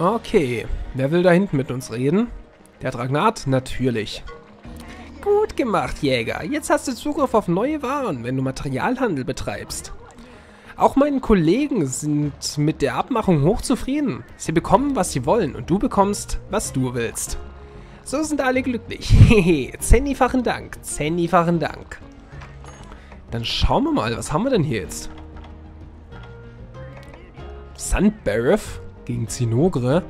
Okay, wer will da hinten mit uns reden? Der Dragnat? Natürlich. Gut gemacht, Jäger. Jetzt hast du Zugriff auf neue Waren, wenn du Materialhandel betreibst. Auch meine Kollegen sind mit der Abmachung hochzufrieden. Sie bekommen, was sie wollen und du bekommst, was du willst. So sind alle glücklich. Hehe, zennifachen Dank, zennifachen Dank. Dann schauen wir mal, was haben wir denn hier jetzt? Sandbareth gegen Zinogre.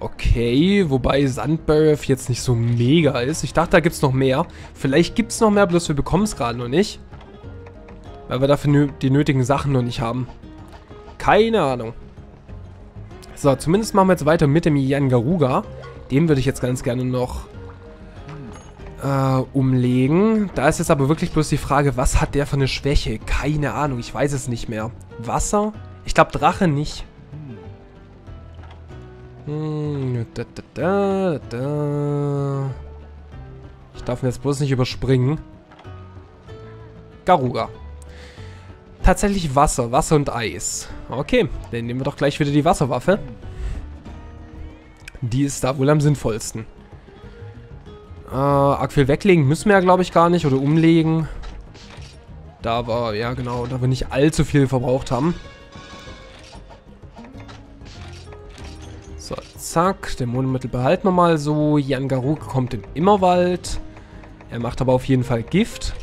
Okay, wobei Sandbareth jetzt nicht so mega ist. Ich dachte, da gibt es noch mehr. Vielleicht gibt es noch mehr, bloß wir bekommen es gerade noch nicht. Weil wir dafür die nötigen Sachen noch nicht haben. Keine Ahnung. So, zumindest machen wir jetzt weiter mit dem Yangaruga. Den würde ich jetzt ganz gerne noch äh, umlegen. Da ist jetzt aber wirklich bloß die Frage, was hat der für eine Schwäche? Keine Ahnung, ich weiß es nicht mehr. Wasser? Ich glaube Drache nicht. Hm, ich darf ihn jetzt bloß nicht überspringen. Garuga. Tatsächlich Wasser. Wasser und Eis. Okay, dann nehmen wir doch gleich wieder die Wasserwaffe. Die ist da wohl am sinnvollsten. Äh, viel weglegen müssen wir ja, glaube ich, gar nicht. Oder umlegen. Da war, ja genau, da wir nicht allzu viel verbraucht haben. Zack. Dämonenmittel behalten wir mal so. Jan Garuk kommt im Immerwald. Er macht aber auf jeden Fall Gift.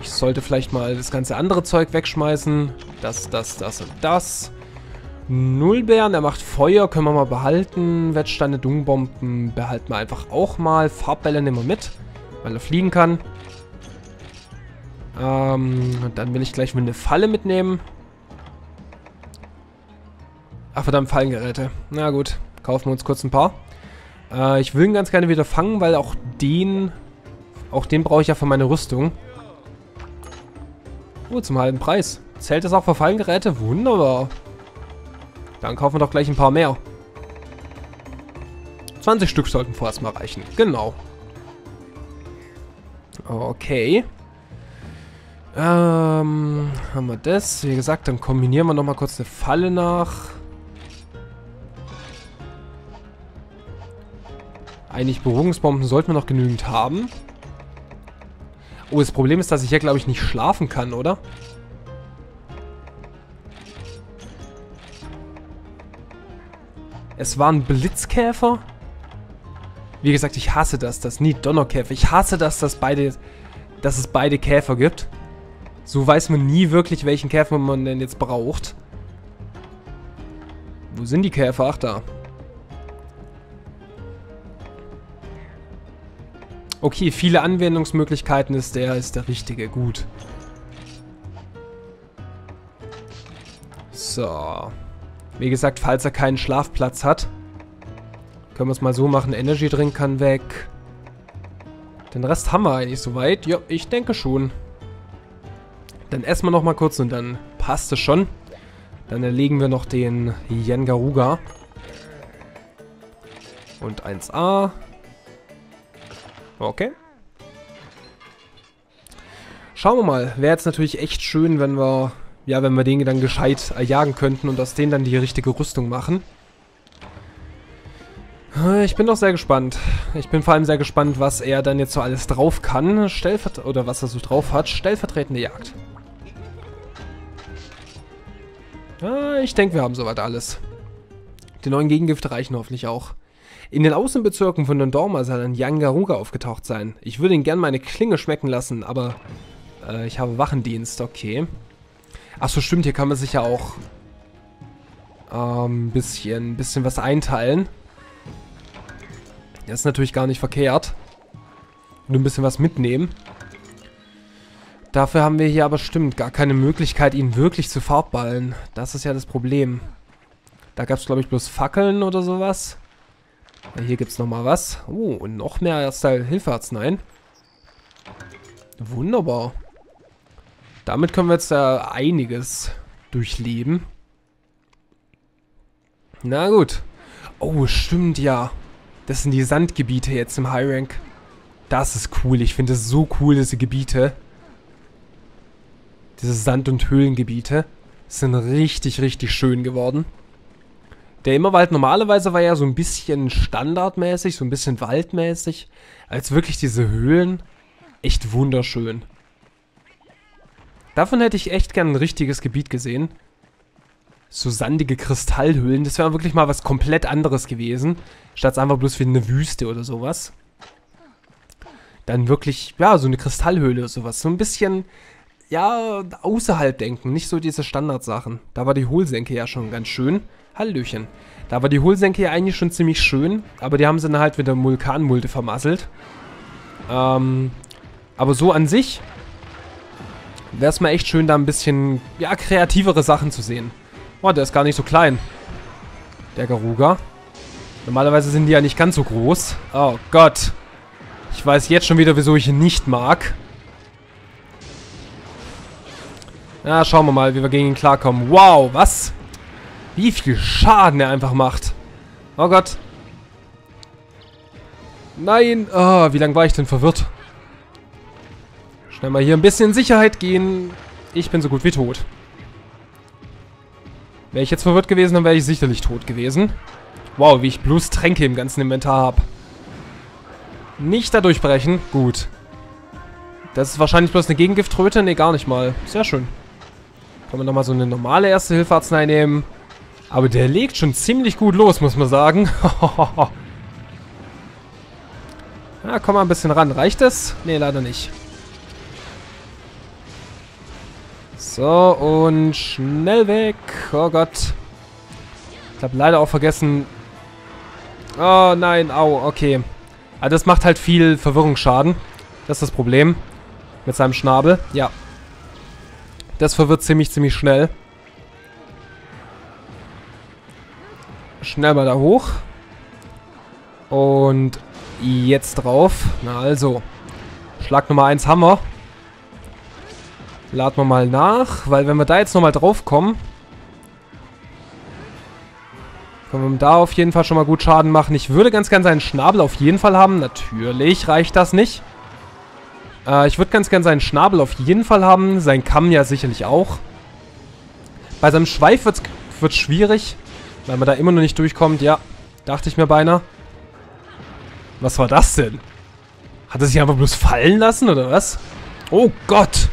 Ich sollte vielleicht mal das ganze andere Zeug wegschmeißen. Das, das, das und das. Nullbären, er macht Feuer, können wir mal behalten. Wettsteine, Dungbomben behalten wir einfach auch mal. Farbbälle nehmen wir mit, weil er fliegen kann. Ähm, dann will ich gleich mal eine Falle mitnehmen. Ach verdammt, Fallengeräte. Na gut, kaufen wir uns kurz ein paar. Äh, ich will ihn ganz gerne wieder fangen, weil auch den... Auch den brauche ich ja für meine Rüstung. Oh, zum halben Preis. Zählt das auch für Fallengeräte? Wunderbar. Dann kaufen wir doch gleich ein paar mehr. 20 Stück sollten vorerst mal reichen. Genau. Okay. Ähm, haben wir das. Wie gesagt, dann kombinieren wir nochmal kurz eine Falle nach. Eigentlich Beruhigungsbomben sollten wir noch genügend haben. Oh, das Problem ist, dass ich hier, glaube ich, nicht schlafen kann, oder? Es waren Blitzkäfer. Wie gesagt, ich hasse das. Das nie Donnerkäfer. Ich hasse das, dass, beide, dass es beide Käfer gibt. So weiß man nie wirklich, welchen Käfer man denn jetzt braucht. Wo sind die Käfer? Ach, da. Okay, viele Anwendungsmöglichkeiten ist der, ist der richtige. Gut. So. Wie gesagt, falls er keinen Schlafplatz hat, können wir es mal so machen. Energy Drink kann weg. Den Rest haben wir eigentlich soweit. Ja, ich denke schon. Dann essen wir noch mal kurz und dann passt es schon. Dann erlegen wir noch den Yengaruga. Und 1A. Okay. Schauen wir mal. Wäre jetzt natürlich echt schön, wenn wir, ja, wenn wir den dann gescheit erjagen könnten und aus denen dann die richtige Rüstung machen. Ich bin doch sehr gespannt. Ich bin vor allem sehr gespannt, was er dann jetzt so alles drauf kann. Stellvert oder was er so drauf hat. Stellvertretende Jagd. Äh, ich denke, wir haben soweit alles. Die neuen Gegengifte reichen hoffentlich auch. In den Außenbezirken von Dondorma soll ein Yangaruga aufgetaucht sein. Ich würde ihn gern meine Klinge schmecken lassen, aber äh, ich habe Wachendienst, okay. Achso, stimmt, hier kann man sich ja auch ein ähm, bisschen, bisschen was einteilen. Das ist natürlich gar nicht verkehrt. Und ein bisschen was mitnehmen. Dafür haben wir hier aber stimmt gar keine Möglichkeit, ihn wirklich zu farbballen. Das ist ja das Problem. Da gab es, glaube ich, bloß Fackeln oder sowas. Hier gibt es nochmal was. Oh, und noch mehr Erste Hilfearzneien. Wunderbar. Damit können wir jetzt ja einiges durchleben. Na gut. Oh, stimmt ja. Das sind die Sandgebiete jetzt im High Rank. Das ist cool. Ich finde es so cool, diese Gebiete. Diese Sand- und Höhlengebiete sind richtig, richtig schön geworden. Der Immerwald normalerweise war ja so ein bisschen standardmäßig, so ein bisschen waldmäßig. Als wirklich diese Höhlen, echt wunderschön. Davon hätte ich echt gern ein richtiges Gebiet gesehen. So sandige Kristallhöhlen, das wäre wirklich mal was komplett anderes gewesen. Statt einfach bloß wie eine Wüste oder sowas. Dann wirklich, ja, so eine Kristallhöhle oder sowas. So ein bisschen, ja, außerhalb denken. Nicht so diese Standardsachen. Da war die Hohlsenke ja schon ganz schön. Hallöchen. Da war die Hohlsenke ja eigentlich schon ziemlich schön, aber die haben sie dann halt mit der Vulkanmulde vermasselt. Ähm, aber so an sich wäre es mal echt schön, da ein bisschen, ja, kreativere Sachen zu sehen. Oh, der ist gar nicht so klein. Der Garuga. Normalerweise sind die ja nicht ganz so groß. Oh Gott. Ich weiß jetzt schon wieder, wieso ich ihn nicht mag. Na, schauen wir mal, wie wir gegen ihn klarkommen. Wow, was? Wie viel Schaden er einfach macht. Oh Gott. Nein. Oh, wie lange war ich denn verwirrt? Schnell mal hier ein bisschen in Sicherheit gehen. Ich bin so gut wie tot. Wäre ich jetzt verwirrt gewesen, dann wäre ich sicherlich tot gewesen. Wow, wie ich bloß Tränke im ganzen Inventar habe. Nicht da durchbrechen. Gut. Das ist wahrscheinlich bloß eine Gegengiftröte. Ne, gar nicht mal. Sehr schön. Können wir nochmal so eine normale Erste-Hilfe-Arznei nehmen. Aber der legt schon ziemlich gut los, muss man sagen. ja, komm mal ein bisschen ran. Reicht das? Ne, leider nicht. So, und schnell weg. Oh Gott. Ich habe leider auch vergessen... Oh nein, au, okay. Aber das macht halt viel Verwirrungsschaden. Das ist das Problem. Mit seinem Schnabel. Ja. Das verwirrt ziemlich, ziemlich schnell. Schnell mal da hoch. Und jetzt drauf. Na also. Schlag Nummer 1 haben wir. Laden wir mal nach, weil wenn wir da jetzt nochmal drauf kommen, können wir da auf jeden Fall schon mal gut Schaden machen. Ich würde ganz gern seinen Schnabel auf jeden Fall haben. Natürlich reicht das nicht. Äh, ich würde ganz gern seinen Schnabel auf jeden Fall haben. Sein Kamm ja sicherlich auch. Bei seinem Schweif wird es schwierig. Weil man da immer noch nicht durchkommt. Ja, dachte ich mir beinahe. Was war das denn? Hat er sich einfach bloß fallen lassen, oder was? Oh Gott!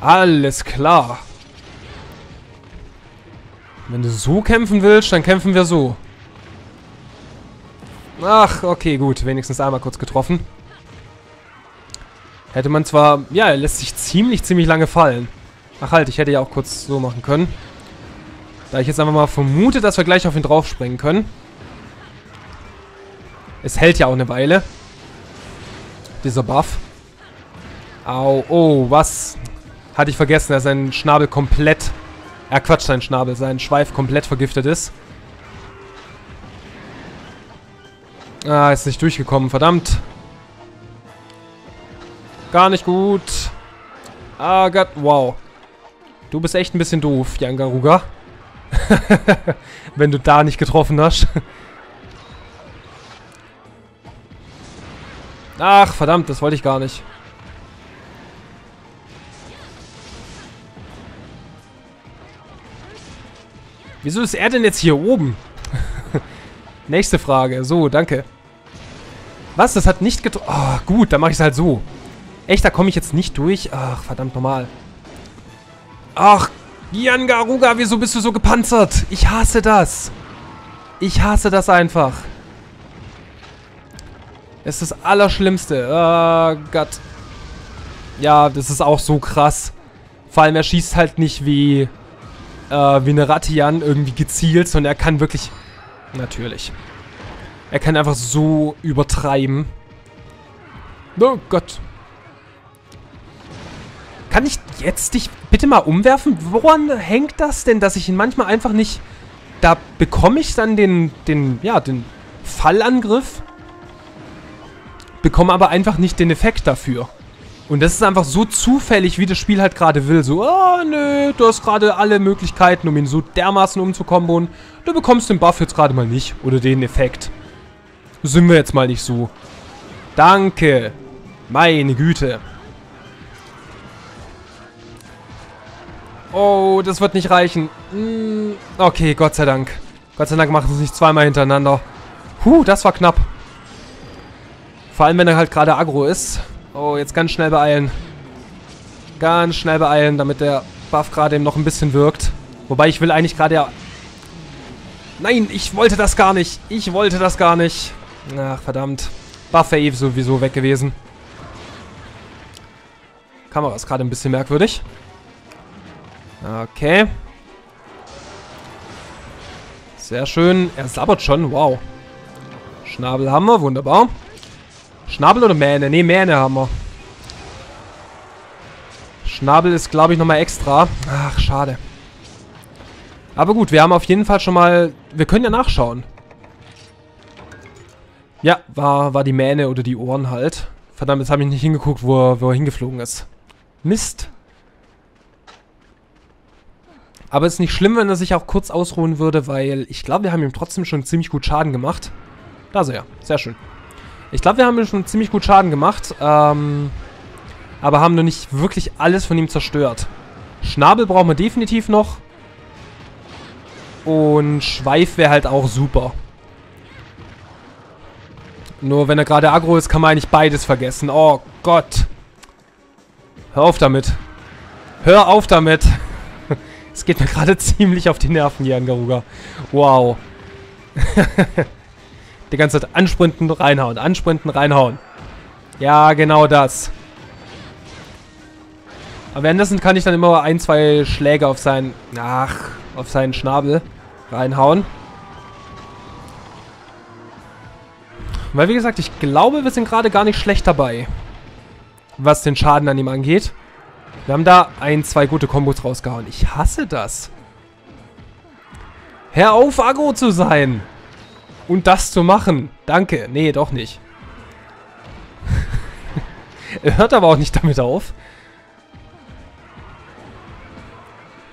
Alles klar. Wenn du so kämpfen willst, dann kämpfen wir so. Ach, okay, gut. Wenigstens einmal kurz getroffen. Hätte man zwar... Ja, er lässt sich ziemlich, ziemlich lange fallen. Ach halt, ich hätte ja auch kurz so machen können. Da ich jetzt einfach mal vermute, dass wir gleich auf ihn draufspringen können. Es hält ja auch eine Weile. Dieser Buff. Au, oh, was? Hatte ich vergessen, dass sein Schnabel komplett... Er äh, Quatsch, sein Schnabel, sein Schweif komplett vergiftet ist. Ah, ist nicht durchgekommen, verdammt. Gar nicht gut. Ah Gott, wow. Du bist echt ein bisschen doof, Yangaruga. Wenn du da nicht getroffen hast. Ach, verdammt, das wollte ich gar nicht. Wieso ist er denn jetzt hier oben? Nächste Frage. So, danke. Was? Das hat nicht getroffen. Oh, gut, dann mache ich es halt so. Echt, da komme ich jetzt nicht durch? Ach, verdammt normal. Ach, Giangaruga, wieso bist du so gepanzert? Ich hasse das. Ich hasse das einfach. Es ist das Allerschlimmste. Oh Gott. Ja, das ist auch so krass. Vor allem, er schießt halt nicht wie äh, wie eine Ratian irgendwie gezielt, sondern er kann wirklich... Natürlich. Er kann einfach so übertreiben. Oh Gott. Kann ich jetzt dich bitte mal umwerfen? Woran hängt das denn, dass ich ihn manchmal einfach nicht... Da bekomme ich dann den, den, ja, den Fallangriff, bekomme aber einfach nicht den Effekt dafür. Und das ist einfach so zufällig, wie das Spiel halt gerade will. So, oh, nö, du hast gerade alle Möglichkeiten, um ihn so dermaßen umzukombonen. Du bekommst den Buff jetzt gerade mal nicht. Oder den Effekt. Sind wir jetzt mal nicht so. Danke. Meine Güte. Oh, das wird nicht reichen. Hm, okay, Gott sei Dank. Gott sei Dank machen sie es nicht zweimal hintereinander. Huh, das war knapp. Vor allem, wenn er halt gerade aggro ist. Oh, jetzt ganz schnell beeilen. Ganz schnell beeilen, damit der Buff gerade eben noch ein bisschen wirkt. Wobei ich will eigentlich gerade ja... Nein, ich wollte das gar nicht. Ich wollte das gar nicht. Ach, verdammt. Buff wäre eh sowieso weg gewesen. Kamera ist gerade ein bisschen merkwürdig. Okay. Sehr schön. Er sabbert schon. Wow. Schnabel haben wir. Wunderbar. Schnabel oder Mähne? Ne, Mähne haben wir. Schnabel ist, glaube ich, nochmal extra. Ach, schade. Aber gut, wir haben auf jeden Fall schon mal... Wir können ja nachschauen. Ja, war, war die Mähne oder die Ohren halt. Verdammt, jetzt habe ich nicht hingeguckt, wo er, wo er hingeflogen ist. Mist. Aber es ist nicht schlimm, wenn er sich auch kurz ausruhen würde, weil ich glaube, wir haben ihm trotzdem schon ziemlich gut Schaden gemacht. Da ist er. Sehr schön. Ich glaube, wir haben ihm schon ziemlich gut Schaden gemacht. Ähm, aber haben noch nicht wirklich alles von ihm zerstört. Schnabel brauchen wir definitiv noch. Und Schweif wäre halt auch super. Nur wenn er gerade aggro ist, kann man eigentlich beides vergessen. Oh Gott. Hör auf damit. Hör auf damit. Es geht mir gerade ziemlich auf die Nerven hier an Garuga. Wow. die ganze Zeit ansprinten, reinhauen, ansprinten, reinhauen. Ja, genau das. Aber währenddessen kann ich dann immer ein, zwei Schläge auf seinen, ach, auf seinen Schnabel reinhauen. Weil, wie gesagt, ich glaube, wir sind gerade gar nicht schlecht dabei. Was den Schaden an ihm angeht. Wir haben da ein, zwei gute Kombos rausgehauen. Ich hasse das. Hör auf, Agro zu sein. Und das zu machen. Danke. Nee, doch nicht. er hört aber auch nicht damit auf.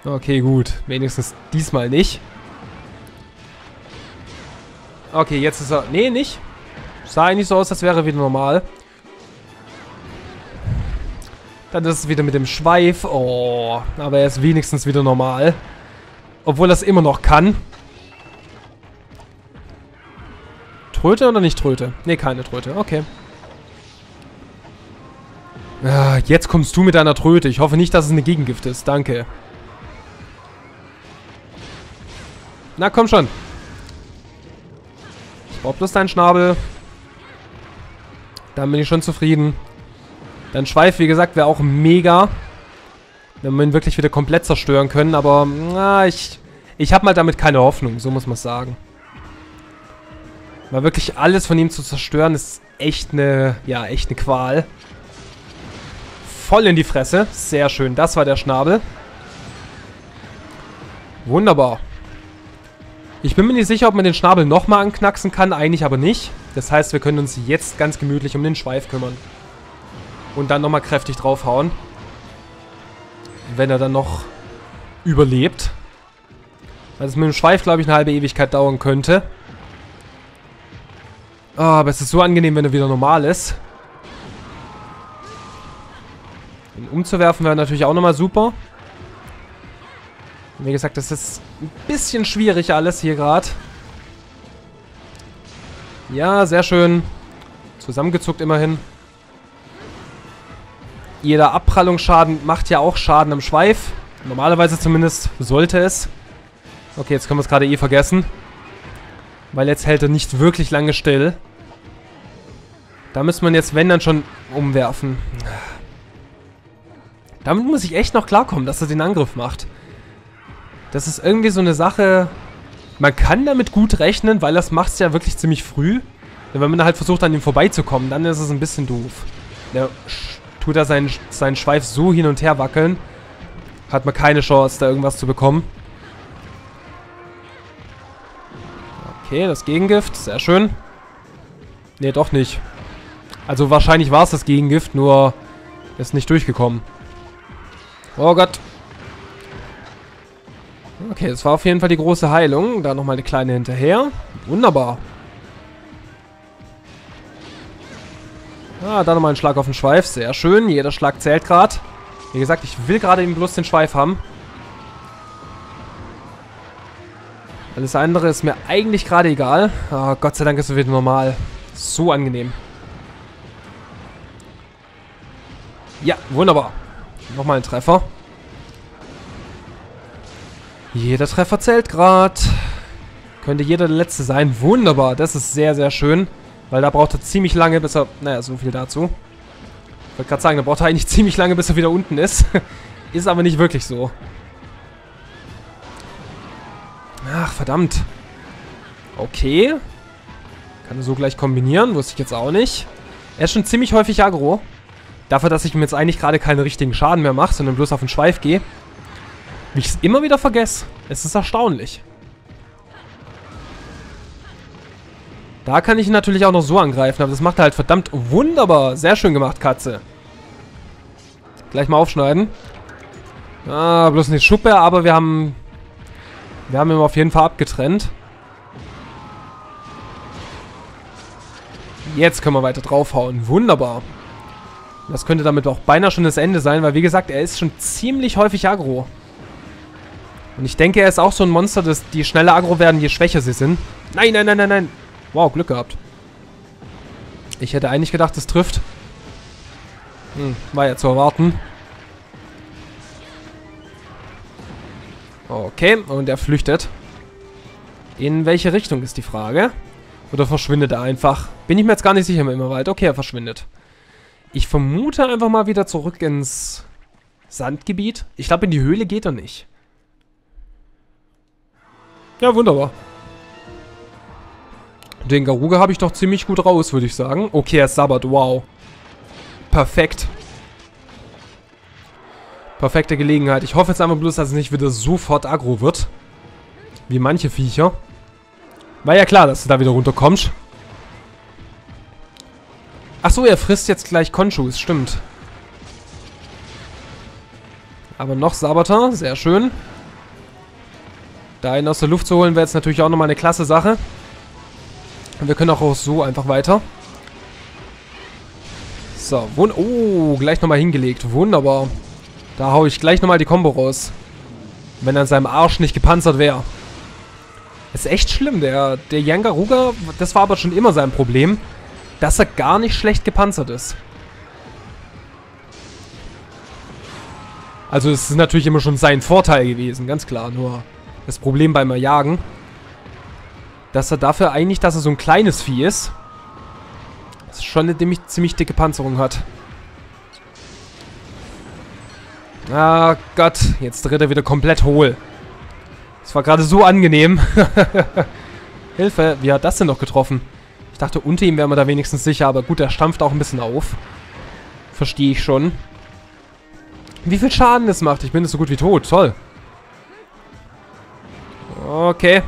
Okay, gut. Wenigstens diesmal nicht. Okay, jetzt ist er... Nee, nicht. Sah eigentlich so aus, als wäre er wieder normal. Dann ist es wieder mit dem Schweif. Oh, aber er ist wenigstens wieder normal. Obwohl er es immer noch kann. Tröte oder nicht Tröte? Ne, keine Tröte. Okay. Ah, jetzt kommst du mit deiner Tröte. Ich hoffe nicht, dass es eine Gegengift ist. Danke. Na, komm schon. Ich brauch bloß deinen Schnabel. Dann bin ich schon zufrieden. Dein Schweif, wie gesagt, wäre auch mega. Wenn wir ihn wirklich wieder komplett zerstören können. Aber, na, ich... Ich habe mal damit keine Hoffnung. So muss man sagen. Weil wirklich alles von ihm zu zerstören, ist echt eine... Ja, echt eine Qual. Voll in die Fresse. Sehr schön. Das war der Schnabel. Wunderbar. Ich bin mir nicht sicher, ob man den Schnabel nochmal anknacksen kann, eigentlich aber nicht. Das heißt, wir können uns jetzt ganz gemütlich um den Schweif kümmern. Und dann nochmal kräftig draufhauen. Wenn er dann noch überlebt. Weil es mit dem Schweif, glaube ich, eine halbe Ewigkeit dauern könnte. Oh, aber es ist so angenehm, wenn er wieder normal ist. Ihn umzuwerfen wäre natürlich auch nochmal super. Wie gesagt, das ist ein bisschen schwierig alles hier gerade. Ja, sehr schön. Zusammengezuckt immerhin. Jeder Abprallungsschaden macht ja auch Schaden im Schweif. Normalerweise zumindest sollte es. Okay, jetzt können wir es gerade eh vergessen. Weil jetzt hält er nicht wirklich lange still. Da müsste man jetzt, wenn dann schon, umwerfen. Damit muss ich echt noch klarkommen, dass er den Angriff macht. Das ist irgendwie so eine Sache... Man kann damit gut rechnen, weil das macht es ja wirklich ziemlich früh. Wenn man halt versucht, an ihm vorbeizukommen, dann ist es ein bisschen doof. Der tut da seinen, seinen Schweif so hin und her wackeln. Hat man keine Chance, da irgendwas zu bekommen. Okay, das Gegengift. Sehr schön. Nee, doch nicht. Also wahrscheinlich war es das Gegengift, nur ist nicht durchgekommen. Oh Gott. Okay, das war auf jeden Fall die große Heilung. Da nochmal eine kleine hinterher. Wunderbar. Ah, da nochmal ein Schlag auf den Schweif. Sehr schön. Jeder Schlag zählt gerade. Wie gesagt, ich will gerade eben bloß den Schweif haben. Alles andere ist mir eigentlich gerade egal. Oh, Gott sei Dank ist es wieder normal. So angenehm. Ja, wunderbar. Nochmal ein Treffer. Jeder Treffer zählt gerade. Könnte jeder der letzte sein. Wunderbar, das ist sehr, sehr schön. Weil da braucht er ziemlich lange, bis er... Naja, so viel dazu. Ich wollte gerade sagen, da braucht er eigentlich ziemlich lange, bis er wieder unten ist. ist aber nicht wirklich so. Ach, verdammt. Okay. Kann er so gleich kombinieren, wusste ich jetzt auch nicht. Er ist schon ziemlich häufig aggro. Dafür, dass ich ihm jetzt eigentlich gerade keinen richtigen Schaden mehr mache, sondern bloß auf den Schweif gehe. Wie ich es immer wieder vergesse. Es ist erstaunlich. Da kann ich ihn natürlich auch noch so angreifen, aber das macht er halt verdammt wunderbar. Sehr schön gemacht, Katze. Gleich mal aufschneiden. Ah, bloß eine Schuppe, aber wir haben... Wir haben ihn auf jeden Fall abgetrennt. Jetzt können wir weiter draufhauen. Wunderbar. Das könnte damit auch beinahe schon das Ende sein, weil wie gesagt, er ist schon ziemlich häufig aggro. Und ich denke, er ist auch so ein Monster, dass die schneller aggro werden, je schwächer sie sind. Nein, nein, nein, nein, nein. Wow, Glück gehabt. Ich hätte eigentlich gedacht, es trifft. Hm, war ja zu erwarten. Okay, und er flüchtet. In welche Richtung ist die Frage? Oder verschwindet er einfach? Bin ich mir jetzt gar nicht sicher im Immerwald. Okay, er verschwindet. Ich vermute einfach mal wieder zurück ins Sandgebiet. Ich glaube, in die Höhle geht er nicht. Ja, wunderbar. Den Garuga habe ich doch ziemlich gut raus, würde ich sagen. Okay, er sabbert. Wow. Perfekt. Perfekte Gelegenheit. Ich hoffe jetzt einfach bloß, dass es nicht wieder sofort aggro wird. Wie manche Viecher. War ja klar, dass du da wieder runterkommst. Achso, er frisst jetzt gleich Konchus. Stimmt. Aber noch sabbert er. Sehr schön. Da ihn aus der Luft zu holen, wäre jetzt natürlich auch nochmal eine klasse Sache. Und wir können auch so einfach weiter. So, wund oh, gleich nochmal hingelegt. Wunderbar. Da haue ich gleich nochmal die Combo raus. Wenn er in seinem Arsch nicht gepanzert wäre. Ist echt schlimm. Der, der Yangaruga, das war aber schon immer sein Problem, dass er gar nicht schlecht gepanzert ist. Also es ist natürlich immer schon sein Vorteil gewesen, ganz klar. Nur das Problem beim Jagen, dass er dafür eigentlich, dass er so ein kleines Vieh ist, schon eine ziemlich, ziemlich dicke Panzerung hat. Ah Gott, jetzt dreht er wieder komplett hohl. Das war gerade so angenehm. Hilfe, wie hat das denn noch getroffen? Ich dachte, unter ihm wären wir da wenigstens sicher, aber gut, er stampft auch ein bisschen auf. Verstehe ich schon. Wie viel Schaden das macht? Ich bin jetzt so gut wie tot. Toll. Okay.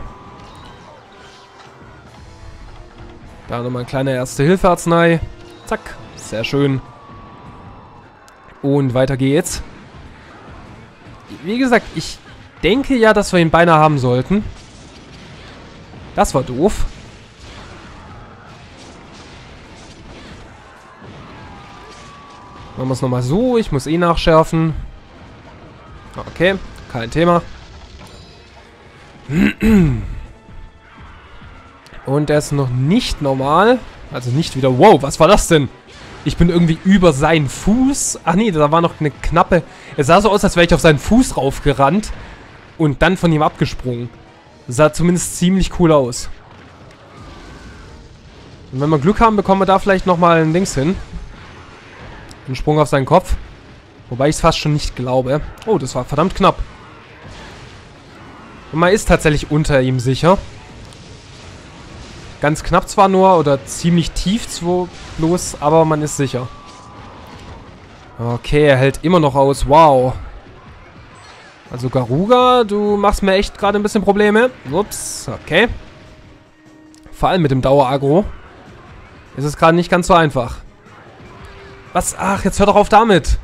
Da nochmal ein kleiner Erste-Hilfe-Arznei. Zack. Sehr schön. Und weiter geht's. Wie gesagt, ich denke ja, dass wir ihn beinahe haben sollten. Das war doof. Machen wir es nochmal so. Ich muss eh nachschärfen. Okay, kein Thema. Und er ist noch nicht normal. Also nicht wieder... Wow, was war das denn? Ich bin irgendwie über seinen Fuß. Ach nee, da war noch eine knappe... Es sah so aus, als wäre ich auf seinen Fuß raufgerannt. Und dann von ihm abgesprungen. Sah zumindest ziemlich cool aus. Und wenn wir Glück haben, bekommen wir da vielleicht nochmal ein Dings hin. Einen Sprung auf seinen Kopf. Wobei ich es fast schon nicht glaube. Oh, das war verdammt knapp. Und man ist tatsächlich unter ihm sicher. Ganz knapp zwar nur, oder ziemlich tief bloß, aber man ist sicher. Okay, er hält immer noch aus. Wow. Also Garuga, du machst mir echt gerade ein bisschen Probleme. Ups, okay. Vor allem mit dem Dauer-Agro. Ist es gerade nicht ganz so einfach. Was? Ach, jetzt hör doch auf damit.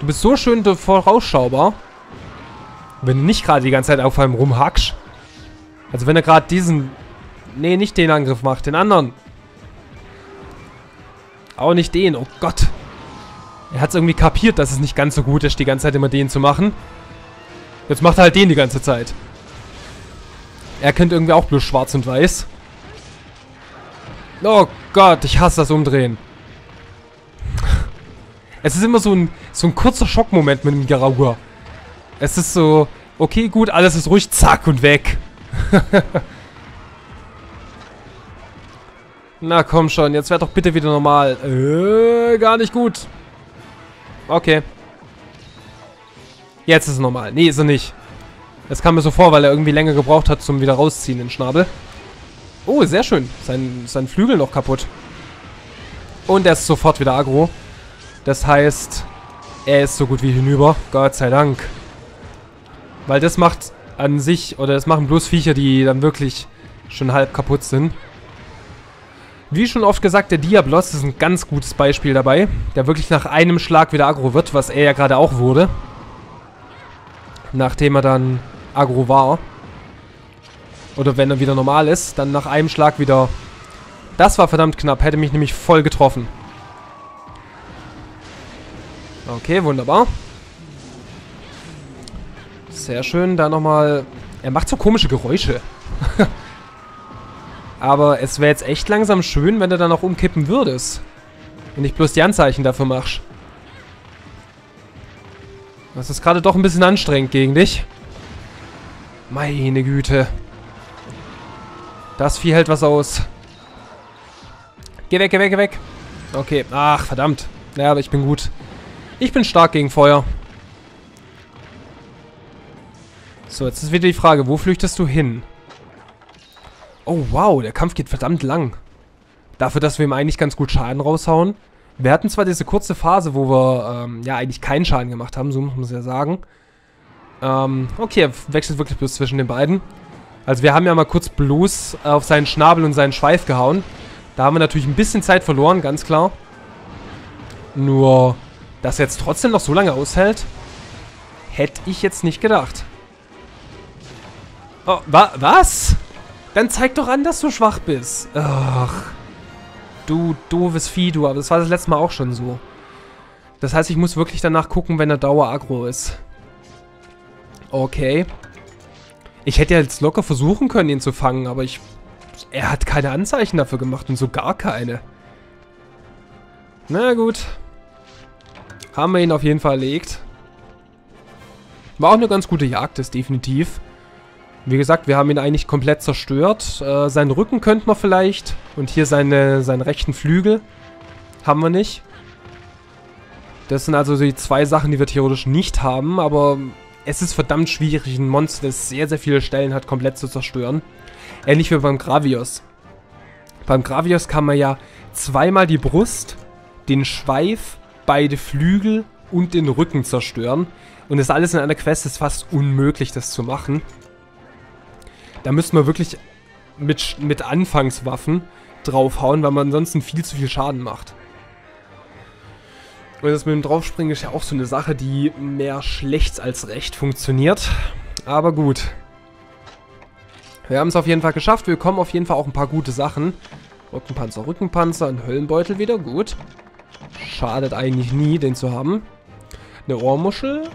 Du bist so schön vorausschaubar. Wenn du nicht gerade die ganze Zeit auf einem rumhackst. Also wenn er gerade diesen... Nee, nicht den Angriff macht, den anderen. Auch nicht den, oh Gott. Er hat es irgendwie kapiert, dass es nicht ganz so gut ist, die ganze Zeit immer den zu machen. Jetzt macht er halt den die ganze Zeit. Er kennt irgendwie auch bloß schwarz und weiß. Oh Gott, ich hasse das Umdrehen. Es ist immer so ein, so ein kurzer Schockmoment mit dem Garagua. Es ist so, okay, gut, alles ist ruhig, zack und weg. Na komm schon, jetzt wäre doch bitte wieder normal. Äh, gar nicht gut. Okay. Jetzt ist es normal. Nee, ist er nicht. Das kam mir so vor, weil er irgendwie länger gebraucht hat zum wieder rausziehen, den Schnabel. Oh, sehr schön. Sein, sein Flügel noch kaputt. Und er ist sofort wieder aggro. Das heißt, er ist so gut wie hinüber. Gott sei Dank. Weil das macht an sich, oder das machen bloß Viecher, die dann wirklich schon halb kaputt sind. Wie schon oft gesagt, der Diablos ist ein ganz gutes Beispiel dabei, der wirklich nach einem Schlag wieder aggro wird, was er ja gerade auch wurde. Nachdem er dann aggro war. Oder wenn er wieder normal ist, dann nach einem Schlag wieder... Das war verdammt knapp, hätte mich nämlich voll getroffen. Okay, wunderbar. Sehr schön, da nochmal... Er macht so komische Geräusche. Aber es wäre jetzt echt langsam schön, wenn du dann auch umkippen würdest. Und nicht bloß die Anzeichen dafür machst. Das ist gerade doch ein bisschen anstrengend gegen dich. Meine Güte. Das Vieh hält was aus. Geh weg, geh weg, geh weg. Okay. Ach, verdammt. Ja, aber ich bin gut. Ich bin stark gegen Feuer. So, jetzt ist wieder die Frage, wo flüchtest du hin? Oh, wow, der Kampf geht verdammt lang. Dafür, dass wir ihm eigentlich ganz gut Schaden raushauen. Wir hatten zwar diese kurze Phase, wo wir, ähm, ja, eigentlich keinen Schaden gemacht haben, so muss man es ja sagen. Ähm, okay, er wechselt wirklich bloß zwischen den beiden. Also wir haben ja mal kurz bloß auf seinen Schnabel und seinen Schweif gehauen. Da haben wir natürlich ein bisschen Zeit verloren, ganz klar. Nur, dass er jetzt trotzdem noch so lange aushält, hätte ich jetzt nicht gedacht. Oh, wa was? Dann zeig doch an, dass du schwach bist. Ach. Du doofes Vieh, du. Aber das war das letzte Mal auch schon so. Das heißt, ich muss wirklich danach gucken, wenn er Dauer-Aggro ist. Okay. Ich hätte ja jetzt locker versuchen können, ihn zu fangen, aber ich... Er hat keine Anzeichen dafür gemacht und so gar keine. Na gut. Haben wir ihn auf jeden Fall erlegt. War auch eine ganz gute Jagd, ist definitiv. Wie gesagt, wir haben ihn eigentlich komplett zerstört. Äh, seinen Rücken könnten wir vielleicht. Und hier seine, seinen rechten Flügel. Haben wir nicht. Das sind also die zwei Sachen, die wir theoretisch nicht haben. Aber es ist verdammt schwierig, ein Monster, das sehr, sehr viele Stellen hat, komplett zu zerstören. Ähnlich wie beim Gravios. Beim Gravios kann man ja zweimal die Brust, den Schweif, beide Flügel und den Rücken zerstören. Und das alles in einer Quest ist fast unmöglich, das zu machen. Da müsste man wirklich mit, mit Anfangswaffen draufhauen, weil man ansonsten viel zu viel Schaden macht. Und das mit dem Draufspringen ist ja auch so eine Sache, die mehr schlecht als recht funktioniert. Aber gut. Wir haben es auf jeden Fall geschafft. Wir bekommen auf jeden Fall auch ein paar gute Sachen. Rückenpanzer, Rückenpanzer, ein Höllenbeutel wieder. Gut. Schadet eigentlich nie, den zu haben. Eine Ohrmuschel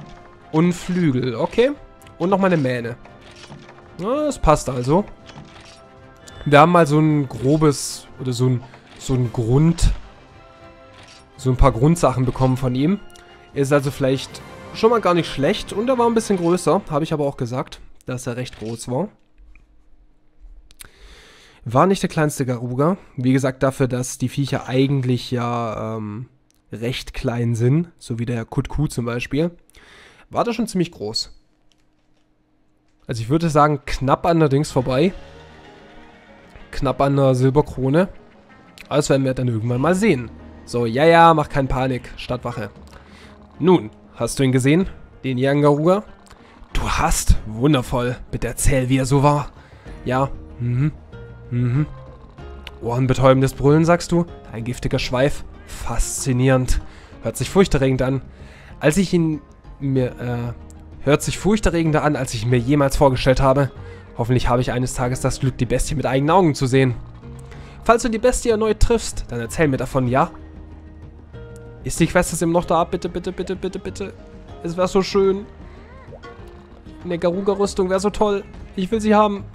und Flügel. Okay. Und nochmal eine Mähne. Das passt also. Wir haben mal so ein grobes, oder so ein, so ein Grund, so ein paar Grundsachen bekommen von ihm. Er ist also vielleicht schon mal gar nicht schlecht und er war ein bisschen größer, habe ich aber auch gesagt, dass er recht groß war. War nicht der kleinste Garuga. Wie gesagt, dafür, dass die Viecher eigentlich ja ähm, recht klein sind, so wie der Kutku zum Beispiel, war der schon ziemlich groß. Also ich würde sagen, knapp an der Dings vorbei. Knapp an der Silberkrone. Aber das werden wir dann irgendwann mal sehen. So, ja, ja, mach keine Panik, Stadtwache. Nun, hast du ihn gesehen? Den Yangaruga? Du hast? Wundervoll. Bitte erzähl, wie er so war. Ja, mhm, mhm. Ohrenbetäubendes Brüllen, sagst du? Ein giftiger Schweif? Faszinierend. Hört sich furchterregend an. Als ich ihn mir, äh, Hört sich furchterregender an, als ich mir jemals vorgestellt habe. Hoffentlich habe ich eines Tages das Glück, die Bestie mit eigenen Augen zu sehen. Falls du die Bestie erneut triffst, dann erzähl mir davon, ja? Ist die Quest immer noch da? Bitte, bitte, bitte, bitte, bitte. Es wäre so schön. Eine Garuga-Rüstung wäre so toll. Ich will sie haben.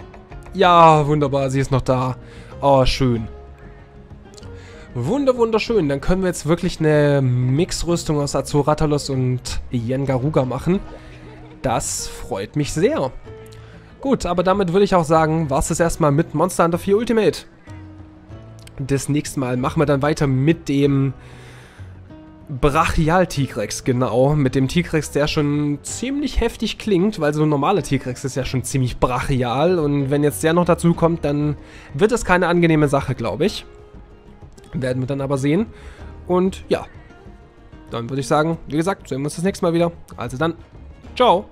Ja, wunderbar, sie ist noch da. Oh, schön. Wunder, wunderschön. Dann können wir jetzt wirklich eine Mixrüstung aus Azuratalos und Yengaruga machen. Das freut mich sehr. Gut, aber damit würde ich auch sagen, war es das erstmal mit Monster Hunter 4 Ultimate. Das nächste Mal machen wir dann weiter mit dem Brachial-Tigrex, genau. Mit dem Tigrex, der schon ziemlich heftig klingt, weil so ein normaler Tigrex ist ja schon ziemlich brachial. Und wenn jetzt der noch dazu kommt, dann wird es keine angenehme Sache, glaube ich. Werden wir dann aber sehen. Und ja, dann würde ich sagen, wie gesagt, sehen wir uns das nächste Mal wieder. Also dann, ciao.